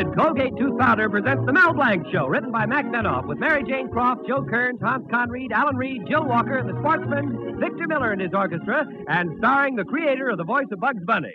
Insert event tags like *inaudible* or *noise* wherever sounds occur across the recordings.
Hollywood, Colgate Tooth Powder presents The Mel Blanc Show, written by Mac Benoff, with Mary Jane Croft, Joe Kearns, Hans Conried, Alan Reed, Jill Walker, the Sportsmen, Victor Miller and his orchestra, and starring the creator of the voice of Bugs Bunny.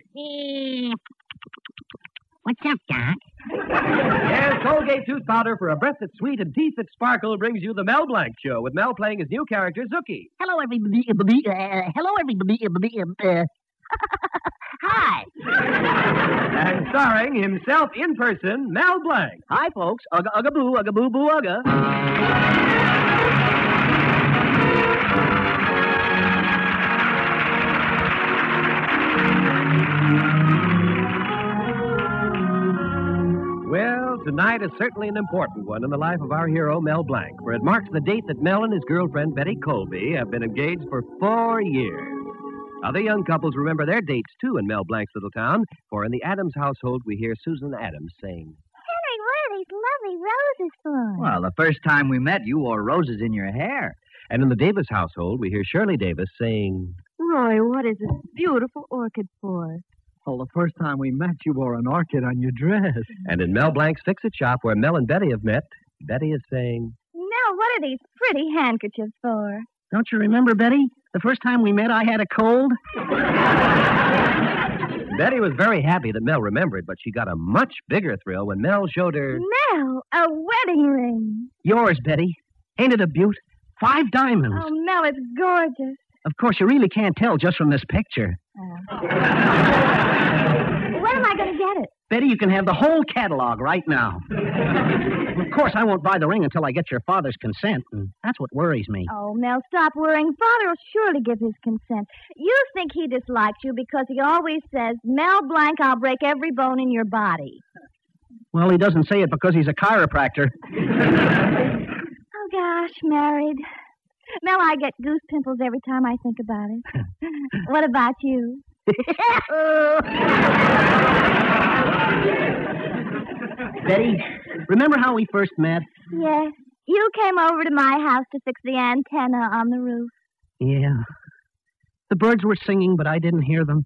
What's up, Doc? Yes, Colgate Tooth Powder for a breath that's sweet and teeth that sparkle brings you The Mel Blanc Show, with Mel playing his new character, Zookie. Hello, everybody. Uh, hello, everybody. everybody, Uh, *laughs* hi. And starring himself in person, Mel Blanc. Hi, folks. Ugga, ugga, boo, ugga, boo, boo, ugga. Well, tonight is certainly an important one in the life of our hero, Mel Blanc, for it marks the date that Mel and his girlfriend, Betty Colby, have been engaged for four years. Other young couples remember their dates, too, in Mel Blanc's little town, for in the Adams household we hear Susan Adams saying, Henry, what are these lovely roses for? Well, the first time we met, you wore roses in your hair. and in the Davis household we hear Shirley Davis saying, Roy, what is this beautiful orchid for? Well, the first time we met, you wore an orchid on your dress. and in Mel Blanc's Fix It shop where Mel and Betty have met, Betty is saying, Now, what are these pretty handkerchiefs for? Don't you remember, Betty? The first time we met, I had a cold. Betty was very happy that Mel remembered, but she got a much bigger thrill when Mel showed her. Mel, a wedding ring. Yours, Betty. Ain't it a beaut? Five diamonds. Oh, Mel, it's gorgeous. Of course, you really can't tell just from this picture. when oh *laughs* am I going to get it? Betty, you can have the whole catalog right now. *laughs* of course, I won't buy the ring until I get your father's consent, and that's what worries me. Oh, Mel, stop worrying. Father will surely give his consent. You think he dislikes you because he always says, Mel Blanc, I'll break every bone in your body. Well, he doesn't say it because he's a chiropractor. *laughs* Oh, gosh, married. Mel, I get goose pimples every time I think about it. *laughs* what about you? *laughs* Betty, remember how we first met? Yes. You came over to my house to fix the antenna on the roof. Yeah. The birds were singing, but I didn't hear them.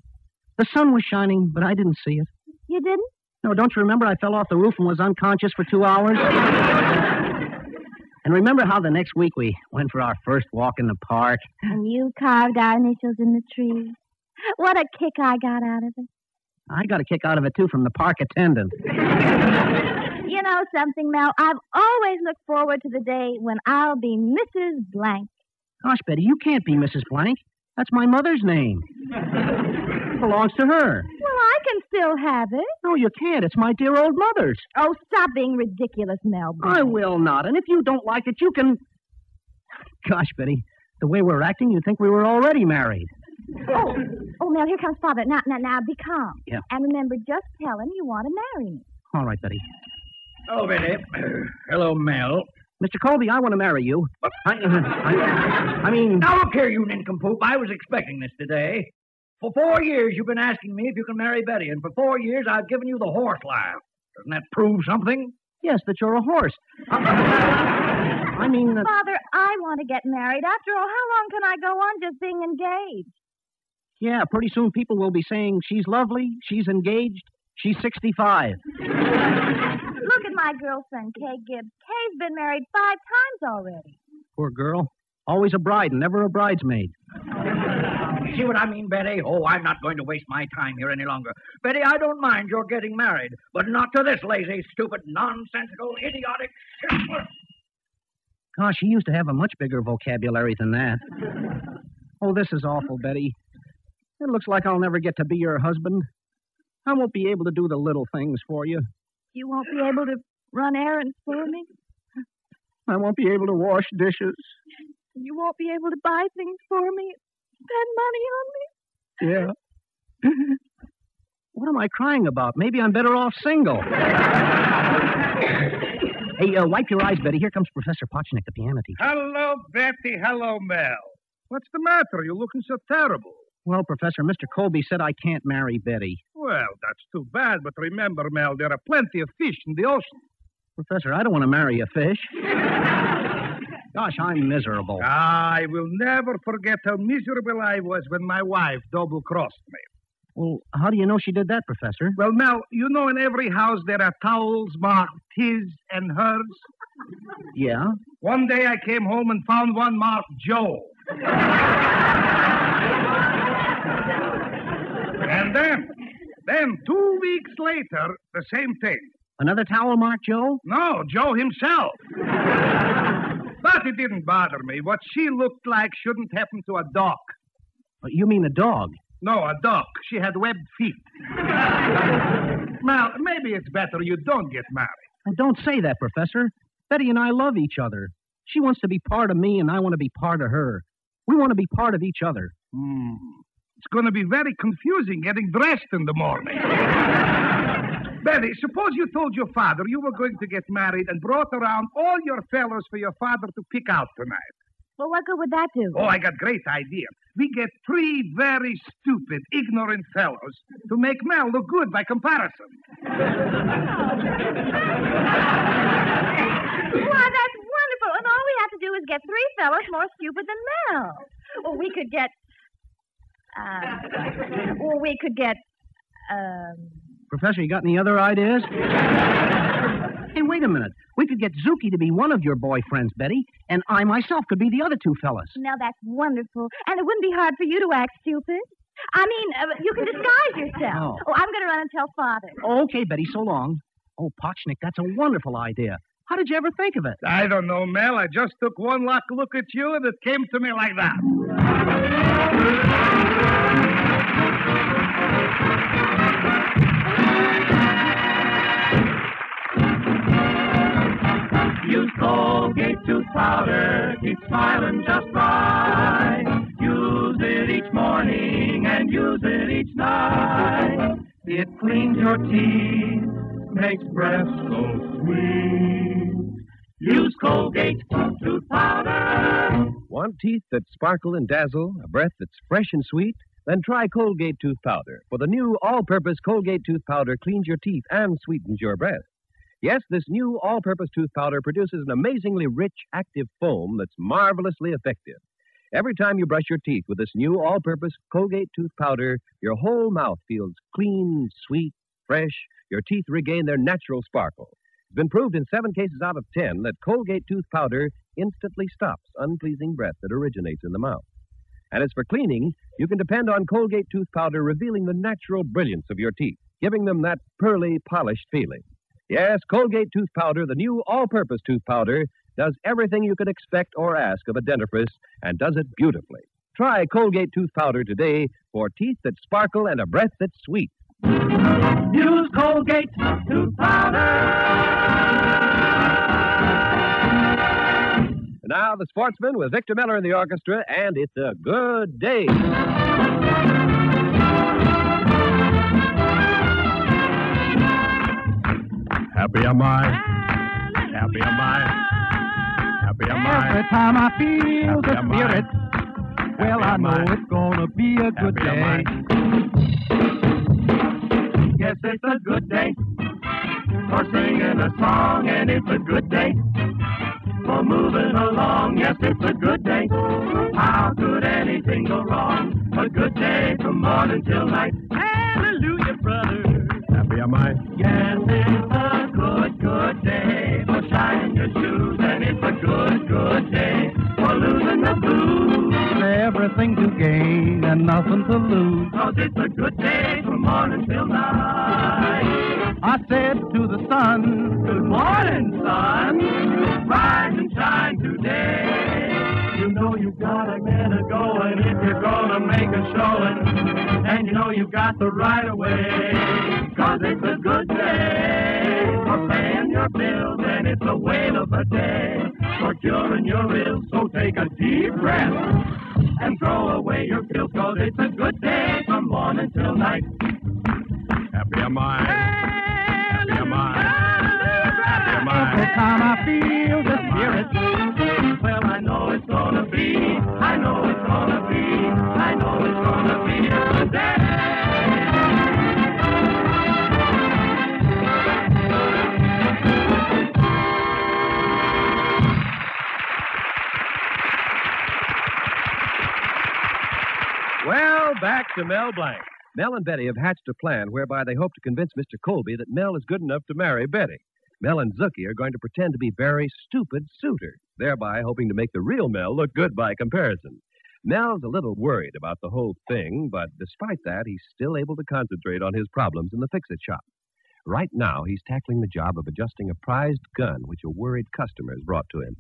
The sun was shining, but I didn't see it. You didn't? No, don't you remember I fell off the roof and was unconscious for two hours? and remember how the next week we went for our first walk in the park? And you carved our initials in the trees. *laughs* What a kick I got out of it. I got a kick out of it, too, from the park attendant. *laughs* You know something, Mel? I've always looked forward to the day when I'll be Mrs. Blanc. Gosh, Betty, you can't be Mrs. Blanc. That's my mother's name. It belongs to her. Well, I can still have it. No, you can't. It's my dear old mother's. Oh, stop being ridiculous, Mel. I will not. And if you don't like it, you can. Gosh, Betty, the way we're acting, you'd think we were already married. Oh, oh, Mel, here comes Father. Now, now, now, be calm. Yeah. And remember, just tell him you want to marry me. All right, Betty. Oh, Betty. Hello, Mel. Mr. Colby, I want to marry you. I, *laughs* I, I mean, Now, look here, you nincompoop. I was expecting this today. For four years, you've been asking me if you can marry Betty, and for four years, I've given you the horse laugh. Doesn't that prove something? yes, that you're a horse. I mean, uh, Father, I want to get married. After all, how long can I go on just being engaged? Yeah, pretty soon people will be saying she's lovely, she's engaged, she's 65. Look at my girlfriend, Kay Gibbs. Kay's been married five times already. Poor girl. Always a bride and never a bridesmaid. See what I mean, Betty? Oh, I'm not going to waste my time here any longer. Betty, I don't mind your getting married, but not to this lazy, stupid, nonsensical, idiotic. Gosh, he used to have a much bigger vocabulary than that. Oh, this is awful, Betty. It looks like I'll never get to be your husband. I won't be able to do the little things for you. You won't be able to run errands for me. I won't be able to wash dishes. You won't be able to buy things for me. Spend money on me. Yeah. *laughs* what am I crying about? Maybe I'm better off single. *laughs* hey, uh, wipe your eyes, Betty. Here comes Professor Potchnick, the piano teacher. Hello, Betty. Hello, Mel. What's the matter? You're looking so terrible. Well, Professor, Mr. Colby said I can't marry Betty. Well, that's too bad, but remember, Mel, there are plenty of fish in the ocean. Professor, I don't want to marry a fish. *laughs* Gosh, I'm miserable. I will never forget how miserable I was when my wife double crossed me. Well, how do you know she did that, Professor? Well, Mel, you know in every house there are towels marked his and hers. Yeah. One day I came home and found one marked Joe. And then, then two weeks later, the same thing. Another towel mark, Joe? No, Joe himself. but it didn't bother me. What she looked like shouldn't happen to a dog. You mean a dog? No, a duck. She had webbed feet. Mal, maybe it's better you don't get married. Don't say that, Professor. Betty and I love each other. She wants to be part of me, and I want to be part of her. We want to be part of each other. Hmm. It's going to be very confusing getting dressed in the morning. Betty, suppose you told your father you were going to get married and brought around all your fellows for your father to pick out tonight. Well, what good would that do? Oh, I got a great idea. We get three very stupid, ignorant fellows to make Mel look good by comparison. Why, that's wonderful. And all we have to do is get three fellows more stupid than Mel. Or we could get. Uh, *laughs* or we could get. Um, Professor, you got any other ideas? hey, wait a minute. We could get Zookie to be one of your boyfriends, Betty, and I myself could be the other two fellas. now that's wonderful. And it wouldn't be hard for you to act stupid. I mean, uh, you can disguise yourself. Oh. I'm going to run and tell Father. Okay, Betty, so long. Oh, Potchnick, that's a wonderful idea. How did you ever think of it? I don't know, Mel. I just took one luck look at you and it came to me like that. Colgate tooth powder, keep smiling just right. Use it each morning and use it each night. It cleans your teeth, makes breath so sweet. Use Colgate tooth powder. Want teeth that sparkle and dazzle, a breath that's fresh and sweet? Then try Colgate Tooth Powder. For the new all purpose Colgate Tooth Powder cleans your teeth and sweetens your breath. Yes, this new all purpose tooth powder produces an amazingly rich, active foam that's marvelously effective. Every time you brush your teeth with this new all purpose Colgate Tooth Powder, your whole mouth feels clean, sweet, fresh. Your teeth regain their natural sparkle. It's been proved in seven cases out of ten that Colgate Tooth Powder instantly stops unpleasing breath that originates in the mouth. And as for cleaning, you can depend on Colgate Tooth Powder revealing the natural brilliance of your teeth, giving them that pearly, polished feeling. Yes, Colgate Tooth Powder, the new all purpose tooth powder, does everything you could expect or ask of a dentifrice and does it beautifully. Try Colgate Tooth Powder today for teeth that sparkle and a breath that's sweet. Use Colgate tooth powder. Now, the Sportsmen with Victor Miller in the orchestra, and it's a good day. Happy am I. Happy am I. Happy am I. Every time I feel the spirit, well, I know it's gonna be a good day. Yes, it's a good day for singing a song, and it's a good day for moving along. Yes, it's a good day. How could anything go wrong? A good day from morning till night. Hallelujah, brother. Happy am I. Yes, it's a good, good day for shining your shoes, and it's a good, good day for losing the blues. Everything to gain and nothing to lose. Cause it's a good day from morning till night. I said to the sun, Good morning, sun. Rise and shine today. You know you've gotta get it going if you're gonna make a showing. And you know you've got the right of way. It's a good day for paying your bills. And it's a whale of a day for curing your ills. So take a deep breath and throw away your guilt. Cause it's a good day from morning till night. Happy am I. Happy am I. Happy am every time I feel the spirit, to Mel Blanc. Mel and Betty have hatched a plan whereby they hope to convince Mr. Colby that Mel is good enough to marry Betty. Mel and Zookie are going to pretend to be very stupid suitors, thereby hoping to make the real Mel look good by comparison. Mel's a little worried about the whole thing, but despite that, he's still able to concentrate on his problems in the fix it shop. Right now, he's tackling the job of adjusting a prized gun which a worried customer has brought to him.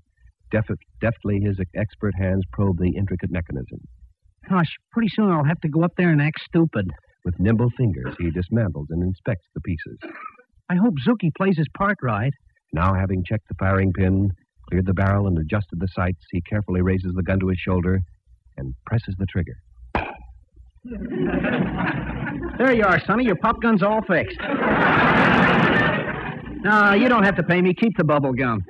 Def- deftly, his expert hands probe the intricate mechanism. Gosh, pretty soon I'll have to go up there and act stupid. With nimble fingers, he dismantles and inspects the pieces. I hope Zookie plays his part right. Now, having checked the firing pin, cleared the barrel, and adjusted the sights, he carefully raises the gun to his shoulder and presses the trigger. There you are, Sonny. Your pop gun's all fixed. No, you don't have to pay me. Keep the bubble gum.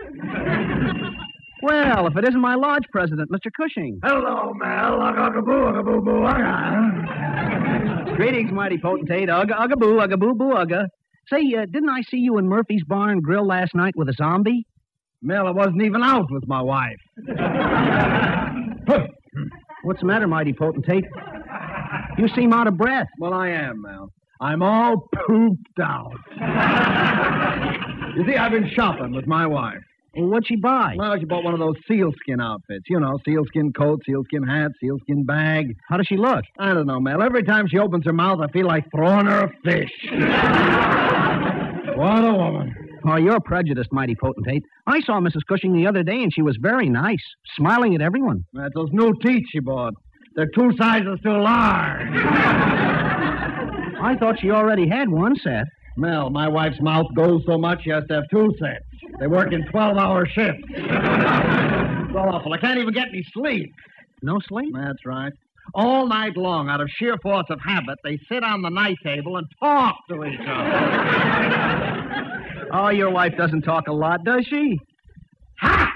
Well, if it isn't my lodge president, Mr. Cushing. Hello, Mel. Ugga-boo, ugga-boo-boo, ugga. Greetings, mighty potentate. Ugga, ugga, boo, ugga, boo, boo, ugga. Say, uh, didn't I see you in Murphy's Bar and Grill last night with a zombie? Mel, I wasn't even out with my wife. *laughs* What's the matter, mighty potentate? You seem out of breath. Well, I am, Mel. I'm all pooped out. *laughs* you see, I've been shopping with my wife. Well, what'd she buy? Well, she bought one of those sealskin outfits. You know, sealskin coat, sealskin hat, sealskin bag. How does she look? I don't know, Mel. Every time she opens her mouth, I feel like throwing her a fish. *laughs* what a woman. Oh, you're prejudiced, mighty potentate. I saw Mrs. Cushing the other day, and she was very nice, smiling at everyone. That's those new teeth she bought. They're two sizes too large. I thought she already had one set. Mel, my wife's mouth goes so much she has to have two sets. They work in 12 hour shifts. it's awful. I can't even get any sleep. No sleep? That's right. All night long, out of sheer force of habit, they sit on the night table and talk to each other. Oh, your wife doesn't talk a lot, does she? Ha!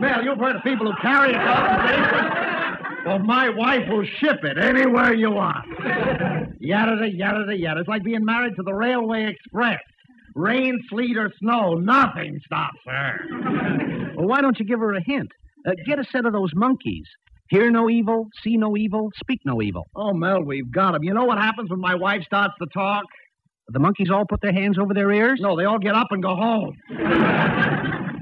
Mel, you've heard of people who carry a conversation? Well, my wife will ship it anywhere you want. Yada, yada, yada. It's like being married to the Railway Express. Rain, sleet, or snow, nothing stops her. *laughs* Well, why don't you give her a hint? Uh, get a set of those monkeys. Hear no evil, see no evil, speak no evil. Oh, Mel, we've got him. You know what happens when my wife starts to talk? The monkeys all put their hands over their ears? No, they all get up and go home. *laughs*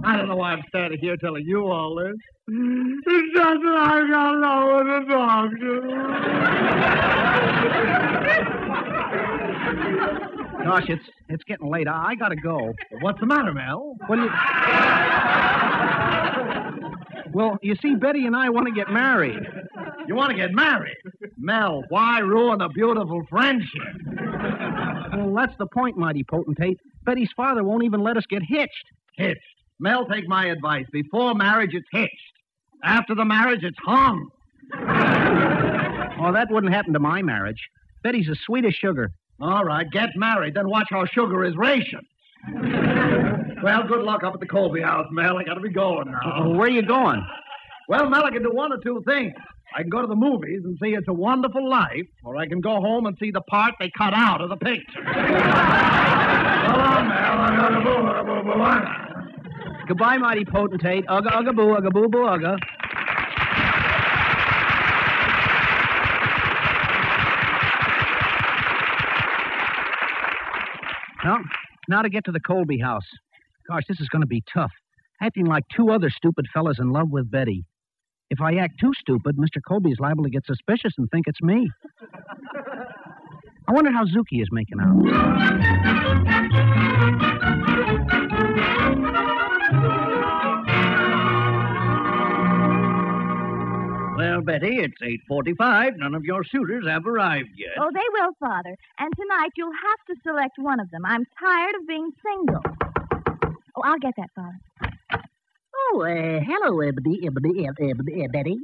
I don't know why I'm standing here telling you all this. It's just that I got no one to talk to. *laughs* Gosh, it's it's getting late. I, I gotta go. What's the matter, Mel? Well, you... well, you see, Betty and I want to get married. You want to get married? Mel, why ruin a beautiful friendship? Well, that's the point, mighty potentate. Betty's father won't even let us get hitched. Hitched. Mel, take my advice. Before marriage, it's hitched. After the marriage, it's hung. Oh, that wouldn't happen to my marriage. Betty's as sweet as sugar. All right, get married, then watch how sugar is rationed. well, good luck up at the Colby house, Mel. I gotta be going now. Where you going? Well, Mel, I can do one or two things. I can go to the movies and see It's a Wonderful Life, or I can go home and see the part they cut out of the picture. Hello, Mel. I gotta boo, I boo, boo, I- Goodbye, mighty potentate. Ugga, ugga, boo, ugga, boo, boo, ugga. Well, now to get to the Colby house. Gosh, this is going to be tough. Acting like two other stupid fellas in love with Betty. If I act too stupid, Mr. Colby's liable to get suspicious and think it's me. I wonder how Zookie is making out. Well, Betty, it's 8.45. None of your suitors have arrived yet. Oh, they will, Father. And tonight you'll have to select one of them. I'm tired of being single. Oh, I'll get that, Father. Oh, uh, hello, uh, Betty, uh, Betty, uh, uh, Betty.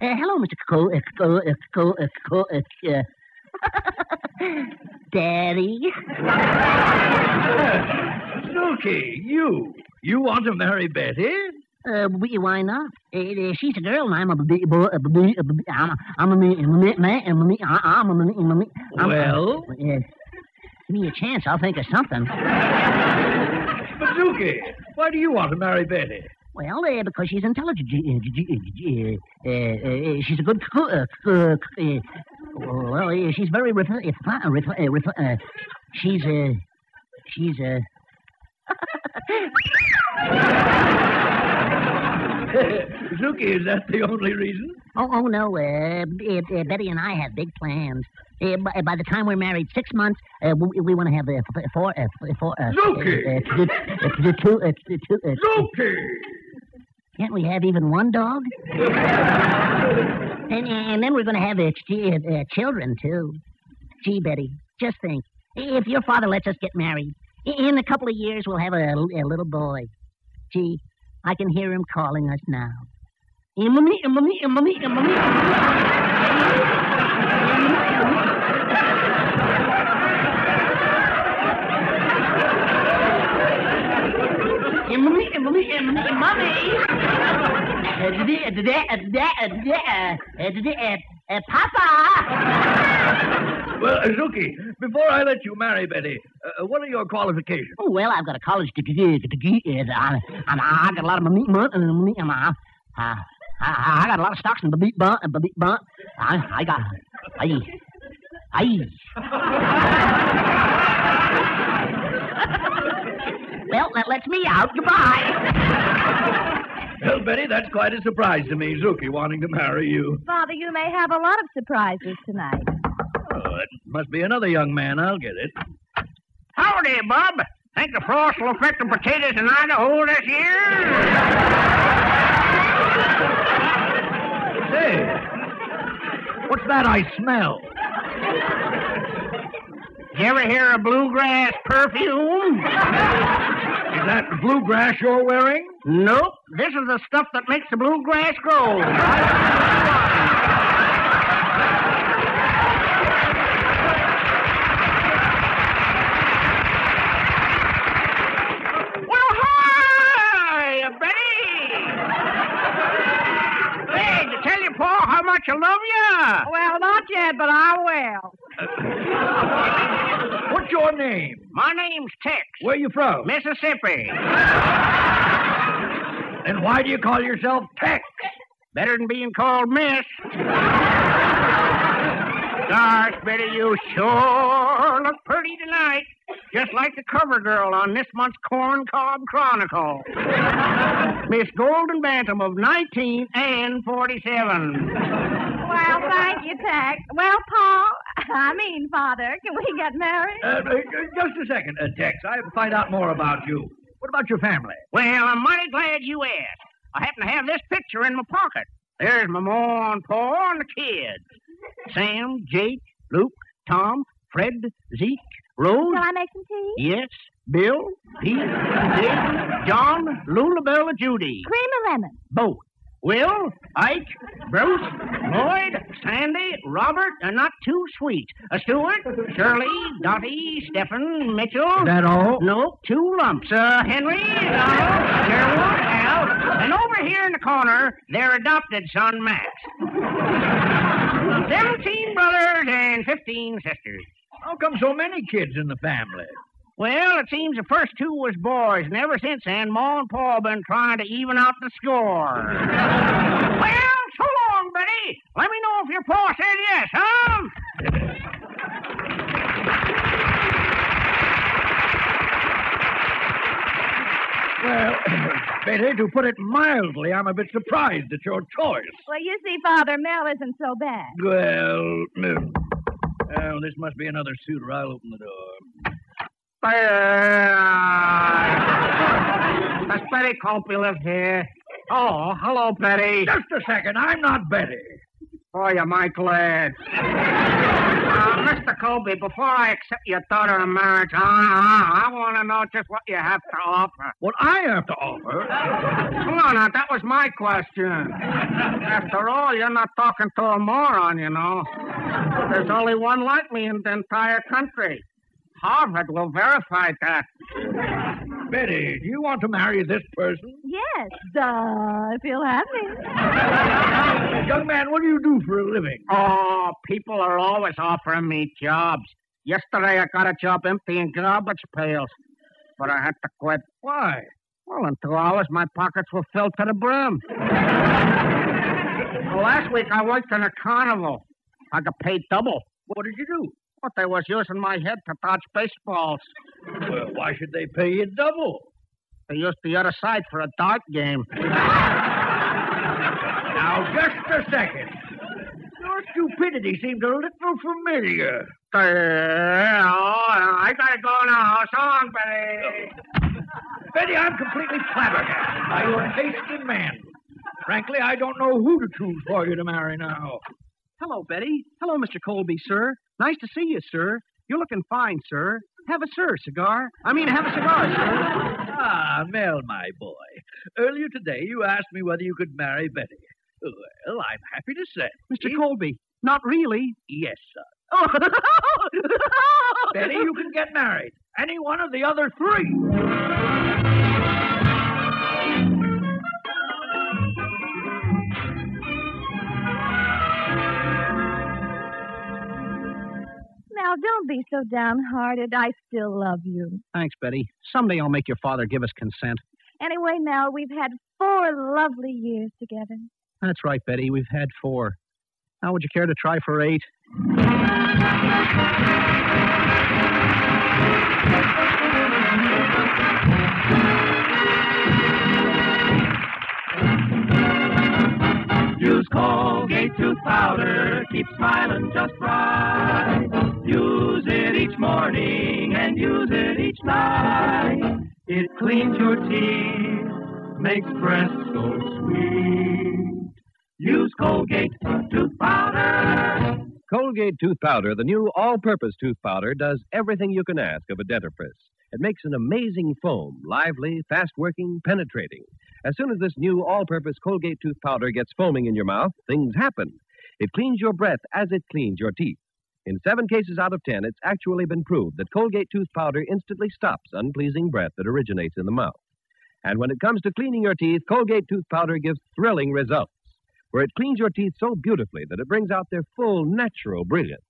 Uh, hello, Mr. Co, Co, Co, Co, Daddy. *laughs* Snooky, you. You want to marry Betty? Uh, we- why not? Uh, uh, she's a girl, and I'm a baby boy. A baby, a baby, I'm a, I'm a me, I'm a me, man, I'm a me, I'm a me, I'm a me. I'm a- Well? uh, give me a chance. I'll think of something. Bazooki, why do you want to marry Betty? Well, uh, because she's intelligent. Uh, uh, uh, uh, she's a good cook. Uh, cook, uh, well, uh, she's very refi- refi- refi- uh, refi- uh, she's uh, she's uh. *laughs* *laughs* Zookie, is that the only reason? Oh, oh no, uh, B- uh, Betty and I have big plans. Uh, by, by the time we're married, six months, uh, we, we want to have uh, four, uh, four. Uh, Zookie! Uh, uh, uh, two, uh, two, uh, Zookie! Can't we have even one dog? *laughs* and, and then we're going to have uh, uh, children, too. Gee, Betty, just think. If your father lets us get married, in a couple of years we'll have a, a little boy. Gee, I can hear him calling us now. Imani, imani, imani, imani. Imani, imani, imani, imani. Papa! Well, uh, Zookie, before I let you marry Betty, uh, what are your qualifications? Oh, well, I've got a college degree. degree, uh, I, I, I got a lot of money, money, money, uh, I, I, I got a lot of stocks in the beat bun, the beat bun. I, I got, I, I. well, that lets me out. Goodbye. Well, Betty, that's quite a surprise to me, Zookie wanting to marry you. Father, you may have a lot of surprises tonight. Oh, it must be another young man. I'll get it. Howdy, Bub. Think the frost will affect the potatoes in Idaho this year? Say, what's that I smell? You ever hear of bluegrass perfume? Is that the bluegrass you're wearing? Nope. This is the stuff that makes the bluegrass grow. Well, hi, Betty. Hey, to tell you, Paul, how much I love you. Well, not yet, but I will. *laughs* What's your name? My name's Tex, Where you from? Mississippi. And why do you call yourself Tex? Better than being called Miss. Gosh, Betty, you sure look pretty tonight. Just like the cover girl on this month's Corn Cob Chronicle. Miss Golden Bantam of 19 and 47. Well, thank you, Tex. Well, Paul, I mean, Father, can we get married? Uh, uh, just a second, uh, Tex. I have to find out more about you. What about your family? Well, I'm mighty glad you asked. I happen to have this picture in my pocket. There's my ma and pa and the kids. Sam, Jake, Luke, Tom, Fred, Zeke, Rose. Shall I make some tea? Yes, Bill, Pete, Dick, John, Lulabella, Judy. Cream or lemon? Both. Will, Ike, Bruce, Lloyd, Sandy, Robert, and not too sweet. Uh, Stuart, Shirley, Dottie, Stephen, Mitchell. that all? Nope, two lumps. Uh, Henry, Donald, Sherwood, Al, and over here in the corner, their adopted son, Max. Seventeen brothers and fifteen sisters. How come so many kids in the family? Well, it seems the first two was boys, and ever since then, Ma and Pa been trying to even out the score. *laughs* well, so long, Betty. Let me know if your Pa said yes, huh? Well, Betty, to put it mildly, I'm a bit surprised at your choice. Well, you see, Father, Mel isn't so bad. Well, well, this must be another suitor. I'll open the door. Does Betty Colby live here? Oh, hello, Betty. Just a second. I'm not Betty. Oh, you're my glad. Mr. Colby, before I accept your daughter in marriage, I, I, I want to know just what you have to offer. What I have to offer? Come on now, that was my question. After all, you're not talking to a moron, you know. There's only one like me in the entire country. Harvard will verify that. Betty, do you want to marry this person? Yes, duh, if you'll have me. *laughs* Young man, what do you do for a living? Oh, people are always offering me jobs. Yesterday I got a job emptying garbage pails, but I had to quit. Why? Well, in two hours my pockets were filled to the brim. *laughs* last week I worked in a carnival. I got paid double. What did you do? But they was using my head to dodge baseballs. Well, why should they pay you double? They used the other side for a dart game. *laughs* Now, just a second. Your stupidity seemed a little familiar. I gotta go now. So long, Betty. *laughs* Betty, I'm completely flabbergasted by your taste in men. Frankly, I don't know who to choose for you to marry now. Hello, Betty. Hello, Mr. Colby, sir. Nice to see you, sir. You're looking fine, sir. Have a sir cigar. I mean, have a cigar, sir. Ah, Mel, my boy. Earlier today, you asked me whether you could marry Betty. Well, I'm happy to say. Mr. Colby, not really. Yes, son. *laughs* Betty, you can get married. Any one of the other three. Now, don't be so downhearted. I still love you. Thanks, Betty. Someday I'll make your father give us consent. Anyway, Mel, we've had four lovely years together. That's right, Betty. We've had four. Now, would you care to try for eight? Use Colgate tooth powder, keep smiling just right. Use it each morning and use it each night. It cleans your teeth, makes breath so sweet. Use Colgate tooth powder. Colgate tooth powder, the new all-purpose tooth powder, does everything you can ask of a dentifrice. It makes an amazing foam, lively, fast-working, penetrating. As soon as this new all-purpose Colgate tooth powder gets foaming in your mouth, things happen. It cleans your breath as it cleans your teeth. In seven cases out of ten, it's actually been proved that Colgate tooth powder instantly stops unpleasing breath that originates in the mouth. And when it comes to cleaning your teeth, Colgate tooth powder gives thrilling results. For it cleans your teeth so beautifully that it brings out their full natural brilliance.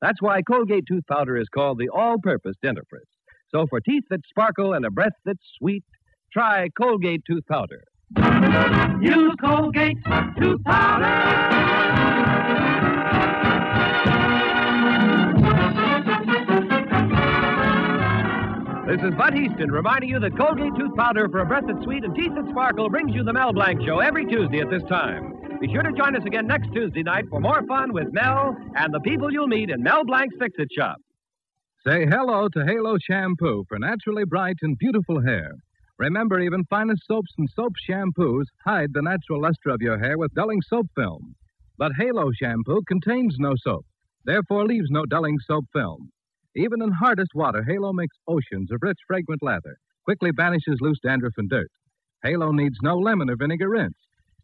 That's why Colgate tooth powder is called the all-purpose dentifrice. So for teeth that sparkle and a breath that's sweet, try Colgate tooth powder. Use Colgate tooth powder. This is Bud Easton reminding you that Colgate tooth powder for a breath that's sweet and teeth that sparkle brings you the Mel Blanc Show every Tuesday at this time. Be sure to join us again next Tuesday night for more fun with Mel and the people you'll meet in Mel Blanc's Fix It Shop. Say hello to Halo Shampoo for naturally bright and beautiful hair. Remember, even finest soaps and soap shampoos hide the natural luster of your hair with dulling soap film. But Halo Shampoo contains no soap, therefore leaves no dulling soap film. Even in hardest water, Halo makes oceans of rich, fragrant lather, quickly banishes loose dandruff and dirt. Halo needs no lemon or vinegar rinse.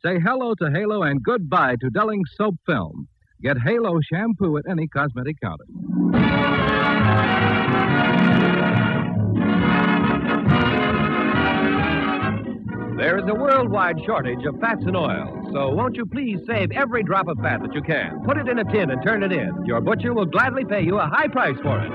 Say hello to Halo and goodbye to dulling soap film. Get Halo shampoo at any cosmetic counter. There is a worldwide shortage of fats and oils, so won't you please save every drop of fat that you can? Put it in a tin and turn it in. Your butcher will gladly pay you a high price for it.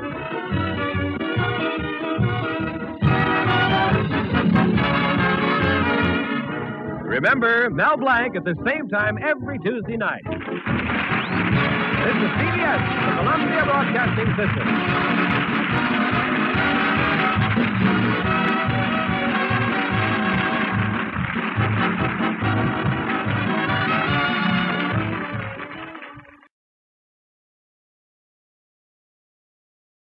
Remember, Mel Blanc at the same time every Tuesday night. This is CBS, the Columbia Broadcasting System.